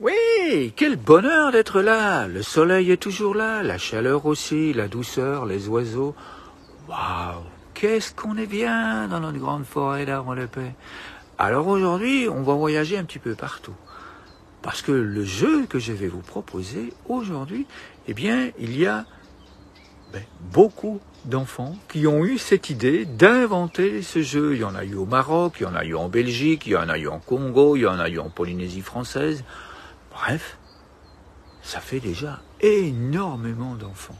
Oui, quel bonheur d'être là. Le soleil est toujours là, la chaleur aussi, la douceur, les oiseaux. Waouh, qu'est-ce qu'on est bien dans notre grande forêt d'arbres de paix. Alors aujourd'hui, on va voyager un petit peu partout. Parce que le jeu que je vais vous proposer aujourd'hui, eh bien, il y a ben, beaucoup d'enfants qui ont eu cette idée d'inventer ce jeu. Il y en a eu au Maroc, il y en a eu en Belgique, il y en a eu en Congo, il y en a eu en Polynésie française. Bref, ça fait déjà énormément d'enfants.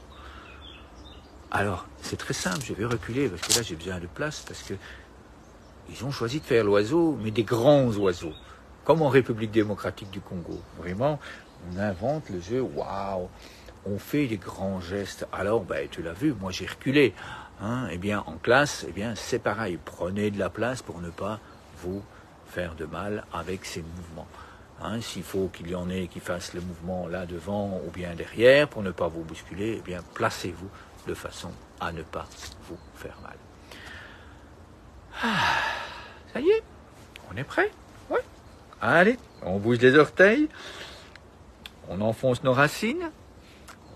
Alors, c'est très simple, je vais reculer parce que là j'ai besoin de place parce que ils ont choisi de faire l'oiseau, mais des grands oiseaux, comme en République démocratique du Congo. Vraiment, on invente le jeu, waouh, on fait des grands gestes. Alors, ben, tu l'as vu, moi j'ai reculé. Hein. Eh bien, en classe, eh bien, c'est pareil. Prenez de la place pour ne pas vous faire de mal avec ces mouvements. Hein, S'il faut qu'il y en ait qui fassent le mouvement là devant ou bien derrière pour ne pas vous bousculer, eh bien placez-vous de façon à ne pas vous faire mal. Ah, ça y est, on est prêt Ouais. Allez, on bouge les orteils, on enfonce nos racines,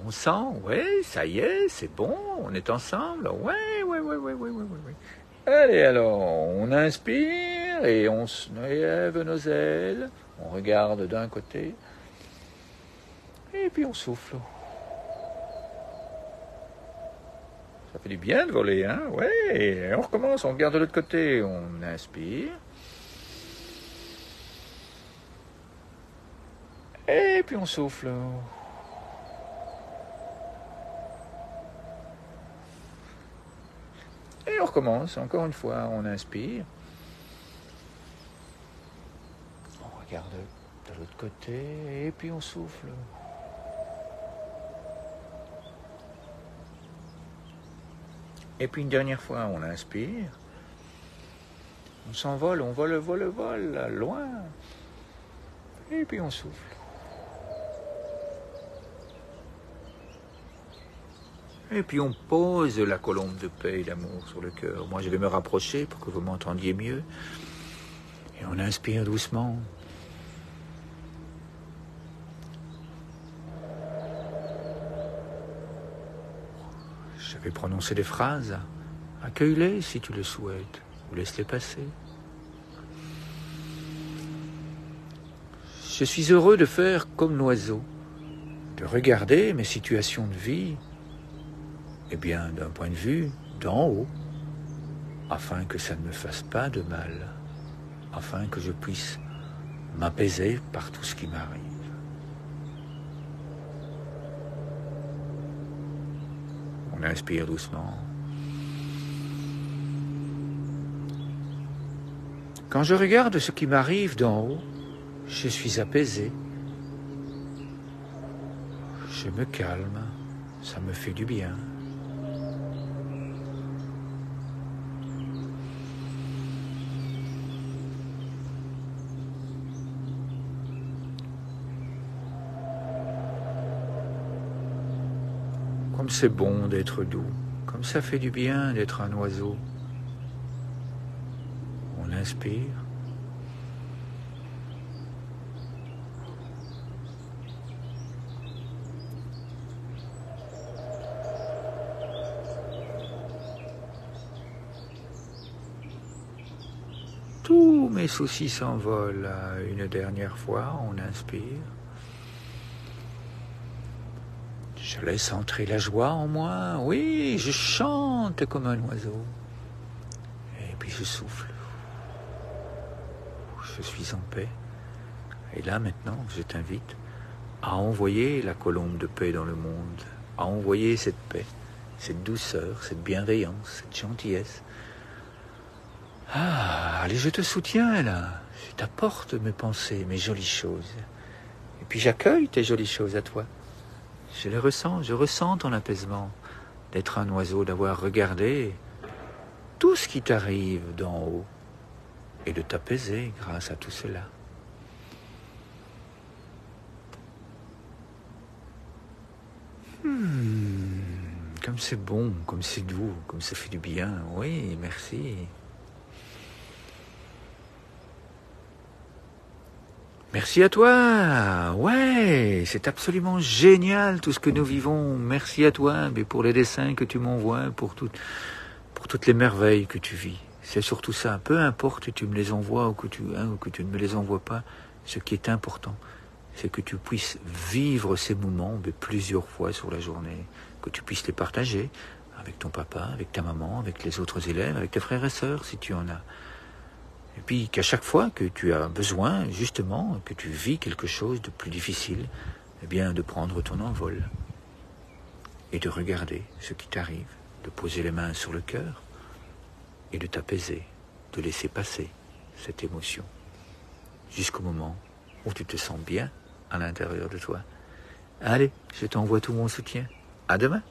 on sent, ouais, ça y est, c'est bon, on est ensemble, ouais, ouais, ouais, ouais, ouais, ouais, ouais. Allez alors, on inspire et on lève nos ailes. On regarde d'un côté. Et puis on souffle. Ça fait du bien de voler, hein? Ouais, on recommence, on regarde de l'autre côté. On inspire. Et puis on souffle. Et on recommence, encore une fois, on inspire. regarde de l'autre et puis on souffle. Et puis une dernière fois, on inspire. On s'envole, on vole, vole, vole, loin. Et puis on souffle. Et puis on pose la colombe de paix et d'amour sur le cœur. Moi, je vais me rapprocher pour que vous m'entendiez mieux. Et on inspire doucement. Je vais prononcer des phrases. Accueille-les si tu le souhaites, ou laisse-les passer. Je suis heureux de faire comme l'oiseau, de regarder mes situations de vie, eh bien, d'un point de vue d'en haut, afin que ça ne me fasse pas de mal, afin que je puisse m'apaiser par tout ce qui m'arrive. Inspire doucement. Quand je regarde ce qui m'arrive d'en haut, je suis apaisé. Je me calme, ça me fait du bien. Comme c'est bon d'être doux, comme ça fait du bien d'être un oiseau. On inspire. Tous mes soucis s'envolent une dernière fois, on inspire. Je laisse entrer la joie en moi. Oui, je chante comme un oiseau. Et puis je souffle. Je suis en paix. Et là maintenant, je t'invite à envoyer la colombe de paix dans le monde, à envoyer cette paix, cette douceur, cette bienveillance, cette gentillesse. Ah, allez, je te soutiens là. Je t'apporte mes pensées, mes jolies choses. Et puis j'accueille tes jolies choses à toi. Je les ressens, je ressens ton apaisement d'être un oiseau, d'avoir regardé tout ce qui t'arrive d'en haut et de t'apaiser grâce à tout cela. Hmm, comme c'est bon, comme c'est doux, comme ça fait du bien. Oui, merci. Merci à toi. Ouais, c'est absolument génial tout ce que nous vivons. Merci à toi, mais pour les dessins que tu m'envoies, pour tout, pour toutes les merveilles que tu vis. C'est surtout ça. Peu importe que tu me les envoies ou que tu, hein, ou que tu ne me les envoies pas, ce qui est important, c'est que tu puisses vivre ces moments mais plusieurs fois sur la journée, que tu puisses les partager avec ton papa, avec ta maman, avec les autres élèves, avec tes frères et sœurs si tu en as. Et puis qu'à chaque fois que tu as besoin, justement, que tu vis quelque chose de plus difficile, eh bien de prendre ton envol et de regarder ce qui t'arrive, de poser les mains sur le cœur et de t'apaiser, de laisser passer cette émotion jusqu'au moment où tu te sens bien à l'intérieur de toi. Allez, je t'envoie tout mon soutien. À demain.